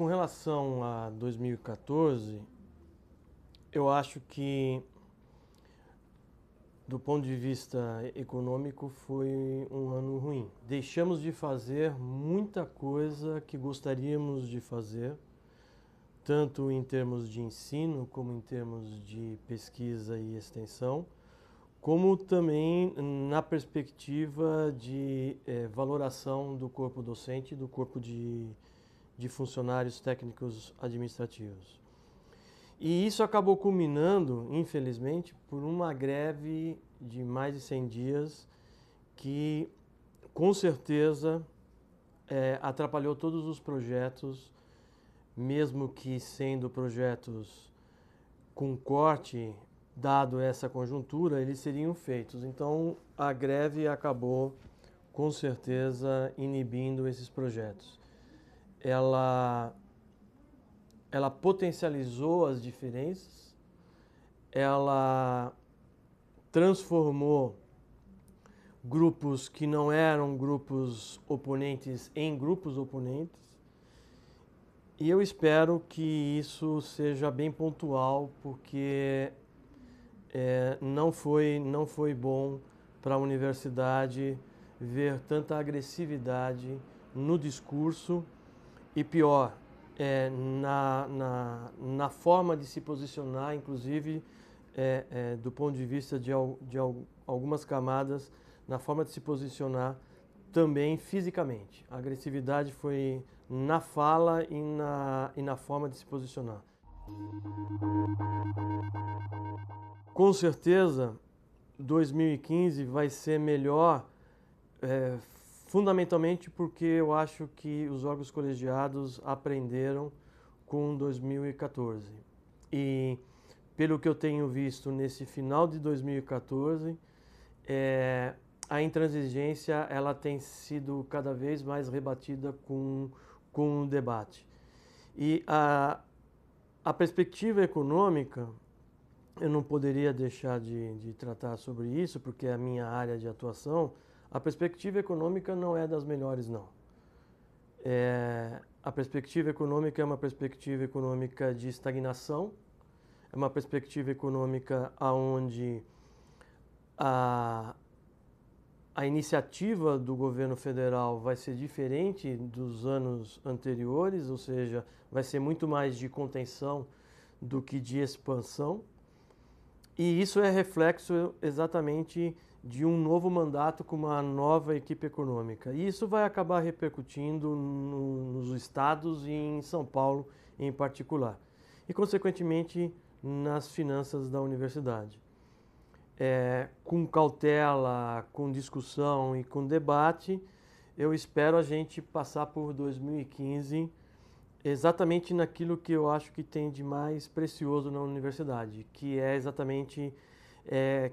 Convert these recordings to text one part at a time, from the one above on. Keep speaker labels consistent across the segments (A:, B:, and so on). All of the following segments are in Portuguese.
A: com relação a 2014, eu acho que do ponto de vista econômico foi um ano ruim. Deixamos de fazer muita coisa que gostaríamos de fazer, tanto em termos de ensino como em termos de pesquisa e extensão, como também na perspectiva de eh, valoração do corpo docente do corpo de, de funcionários técnicos administrativos. E isso acabou culminando, infelizmente, por uma greve de mais de 100 dias que, com certeza, é, atrapalhou todos os projetos, mesmo que sendo projetos com corte, dado essa conjuntura, eles seriam feitos. Então, a greve acabou, com certeza, inibindo esses projetos. Ela ela potencializou as diferenças, ela transformou grupos que não eram grupos oponentes em grupos oponentes. E eu espero que isso seja bem pontual, porque é, não, foi, não foi bom para a universidade ver tanta agressividade no discurso e pior, é, na, na, na, forma de se posicionar, inclusive é, é, do ponto de vista de, de algumas camadas, na forma de se posicionar também fisicamente. A agressividade foi na fala e na, e na forma de se posicionar. Com certeza, 2015 vai ser melhor é, fundamentalmente porque eu acho que os órgãos colegiados aprenderam com 2014. E pelo que eu tenho visto nesse final de 2014, é, a intransigência ela tem sido cada vez mais rebatida com, com o debate. E a, a perspectiva econômica, eu não poderia deixar de, de tratar sobre isso, porque é a minha área de atuação, a perspectiva econômica não é das melhores, não. É, a perspectiva econômica é uma perspectiva econômica de estagnação, é uma perspectiva econômica onde a, a iniciativa do governo federal vai ser diferente dos anos anteriores, ou seja, vai ser muito mais de contenção do que de expansão. E isso é reflexo exatamente de um novo mandato com uma nova equipe econômica. E isso vai acabar repercutindo no, nos estados e em São Paulo em particular. E, consequentemente, nas finanças da universidade. É, com cautela, com discussão e com debate, eu espero a gente passar por 2015 exatamente naquilo que eu acho que tem de mais precioso na universidade, que é exatamente é,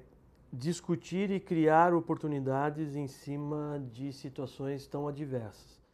A: discutir e criar oportunidades em cima de situações tão adversas.